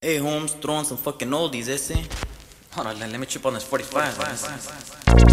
Hey Holmes, throwing some fucking oldies, eh, ese. Hold on, let, me trip on this 45. Let me see.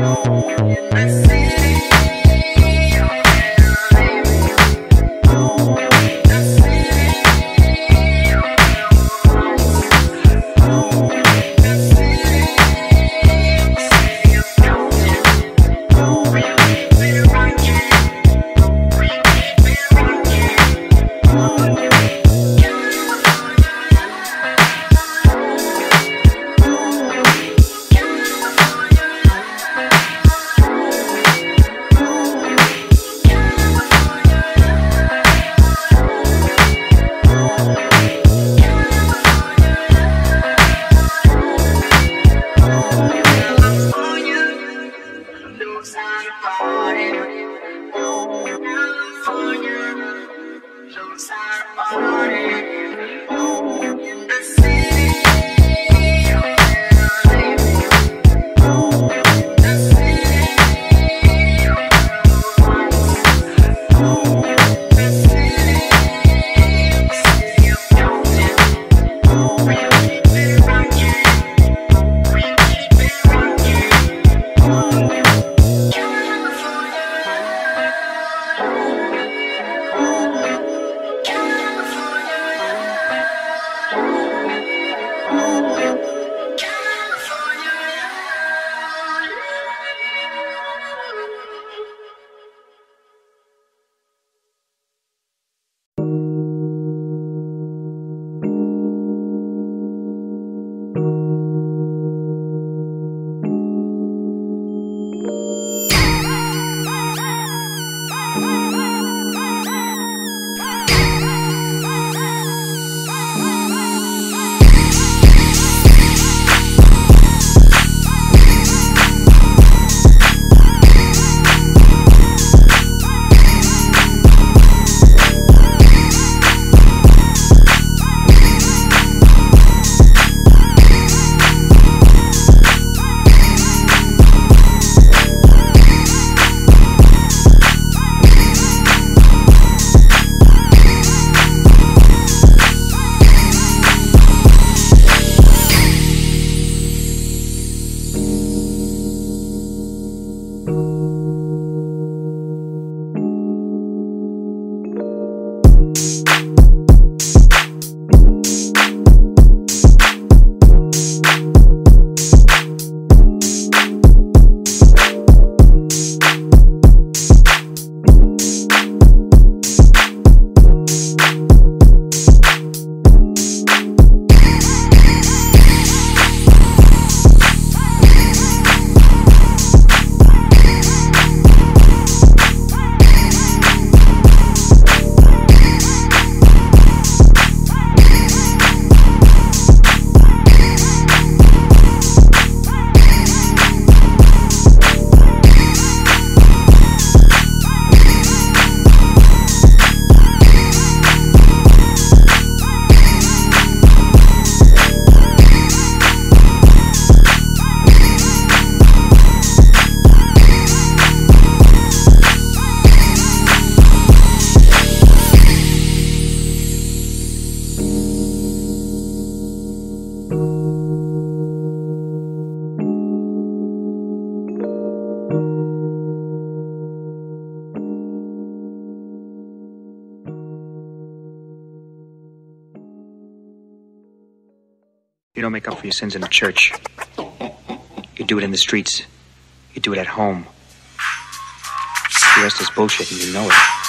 Let's go. You don't make up for your sins in the church. You do it in the streets. You do it at home. The rest is bullshit, and you know it.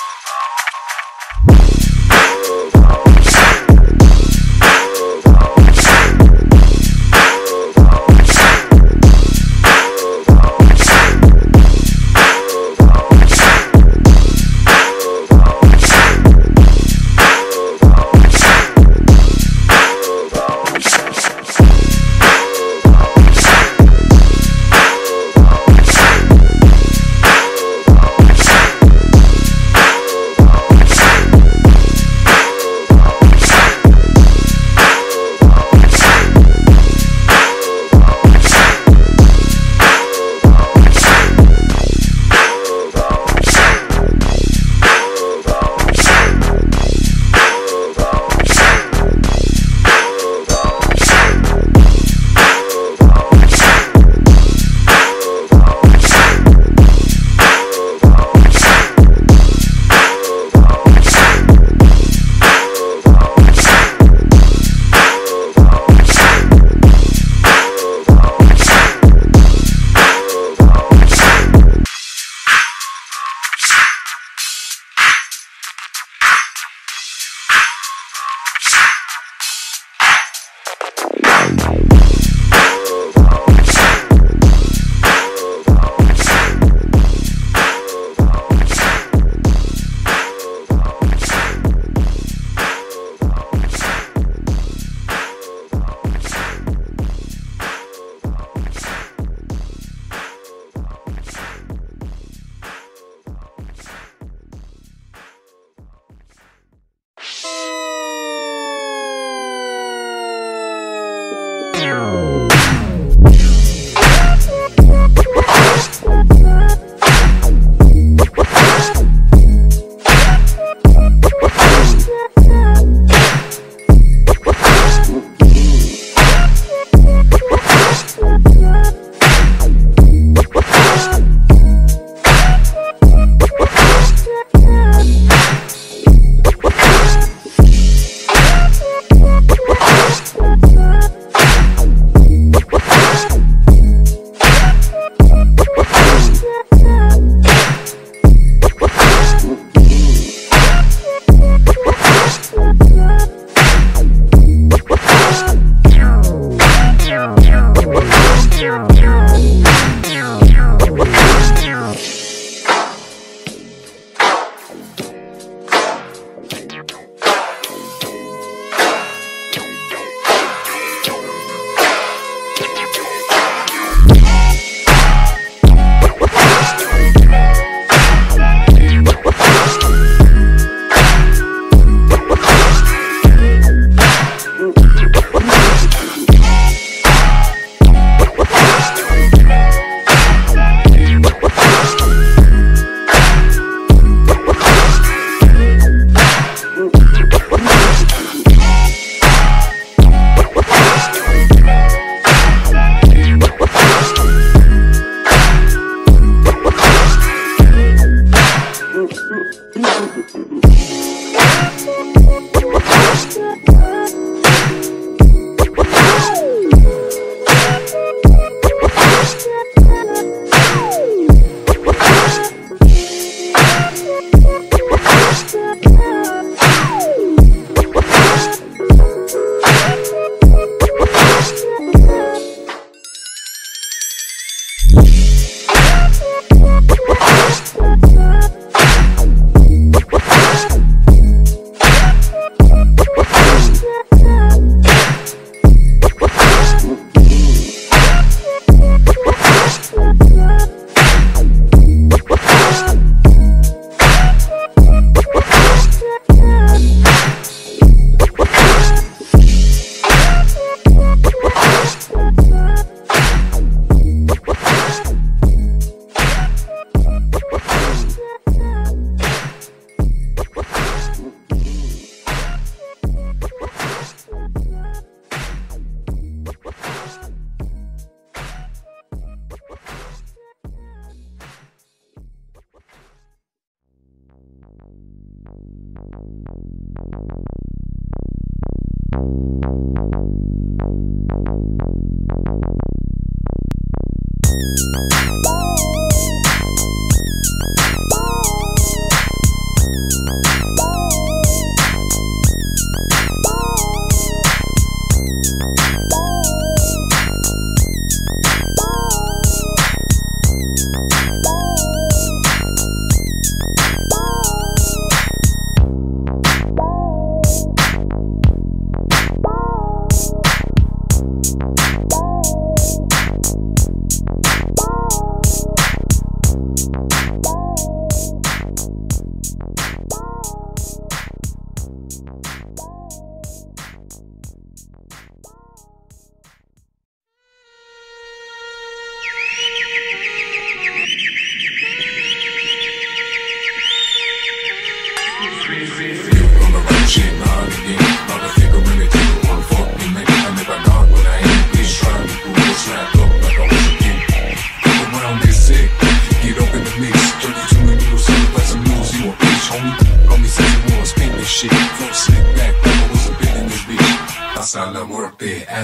Bye.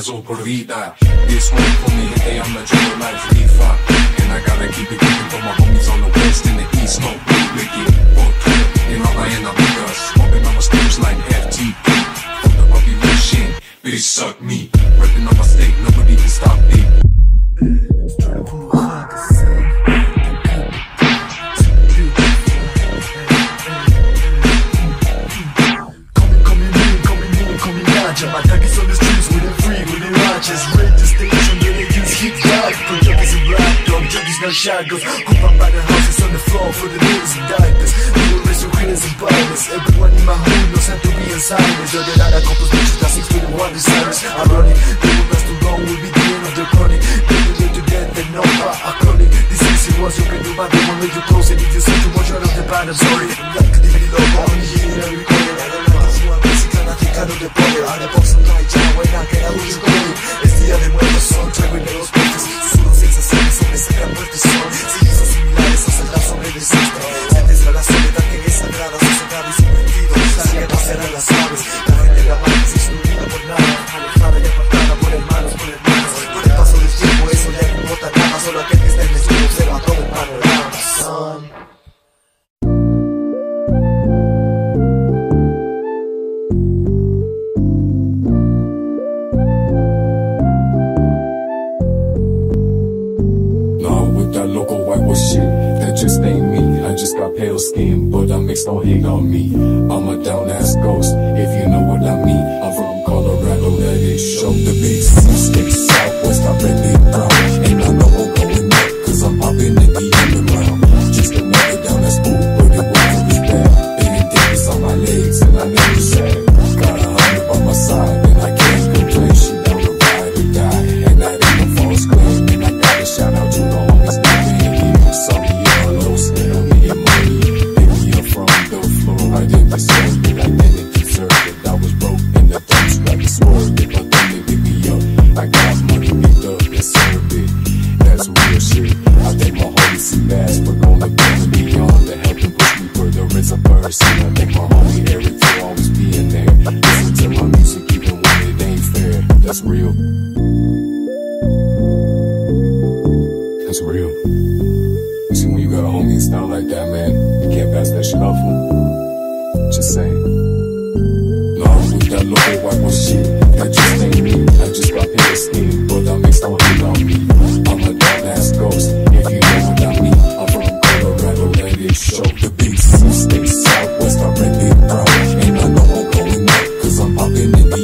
es ocurrida This one for me, hey I'm a dreamer like FIFA And I gotta keep it going for my homies on the west and the east. No big biggie, fuck you know I end up with us. Smoking on my stairs like FTP From the population, bitch suck me. Look, you look on you. Local white was shit, that just ain't me. I just got pale skin, but I mix no hate on me. I'm a down ass ghost, if you know what I mean. I'm from Colorado, that is show the beast. Stick southwest, I really proud.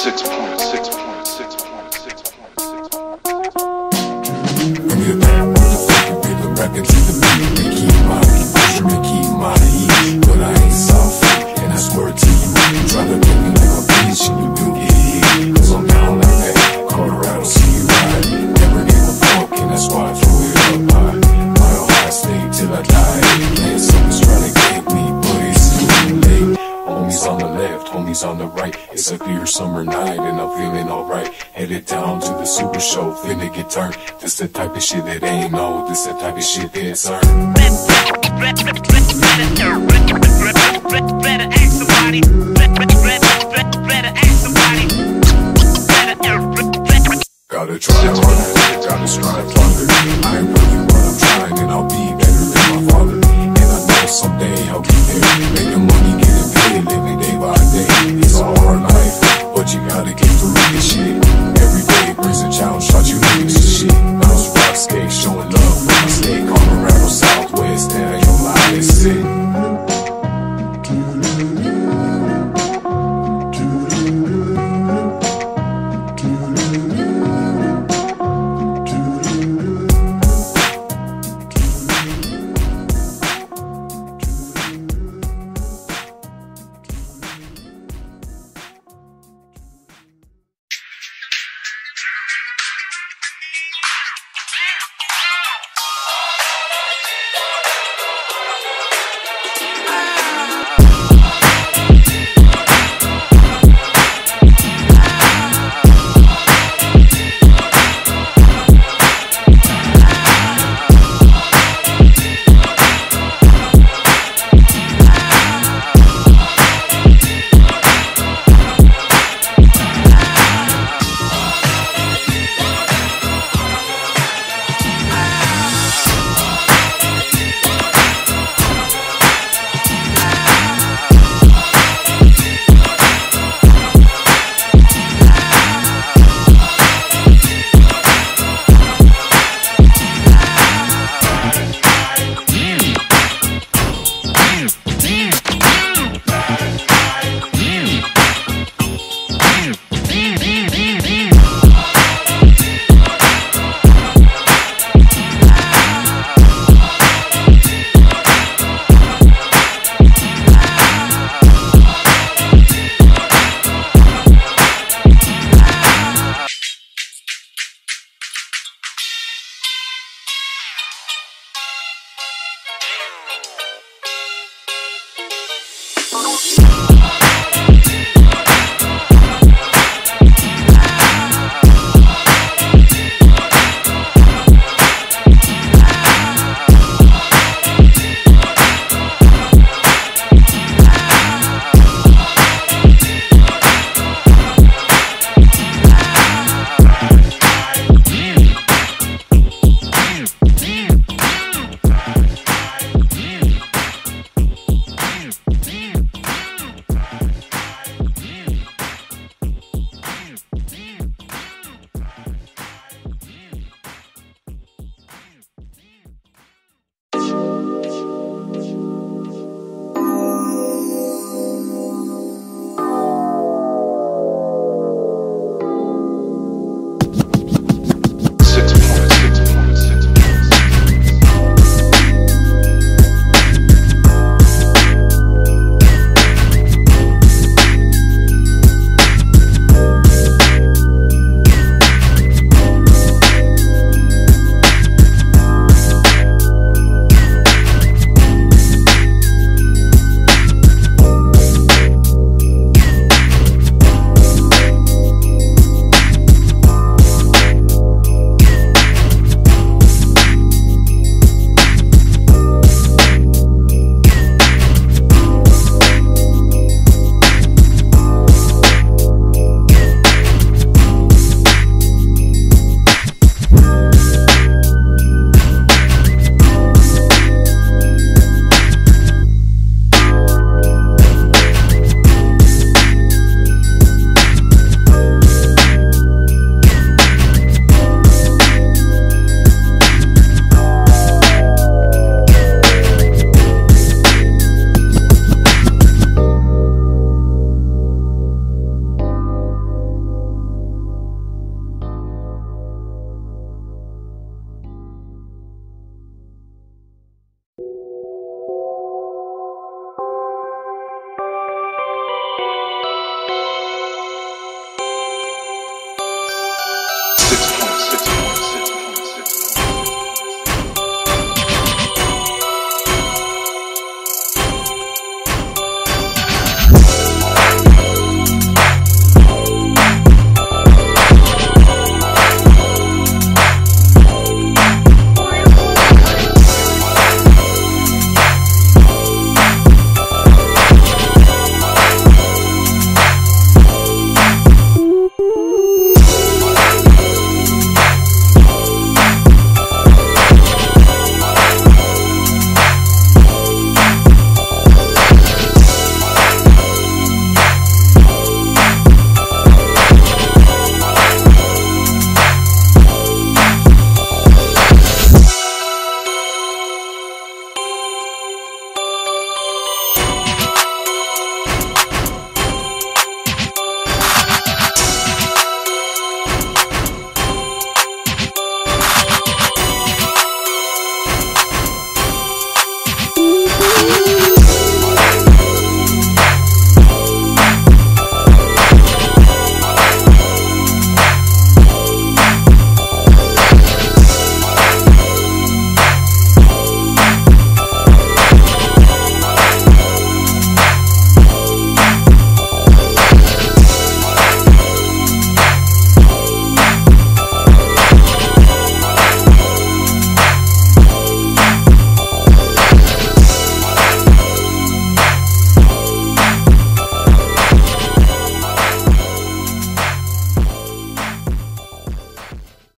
six points, six points. it back, read it back, and read the record, read the meaning, keep my instrument, keep. summer night and I'm feeling alright. Headed down to the super show, finna get turned. This the type of shit that ain't no, this the type of shit that's earned. Better. Better ask somebody. Gotta try gotta strive.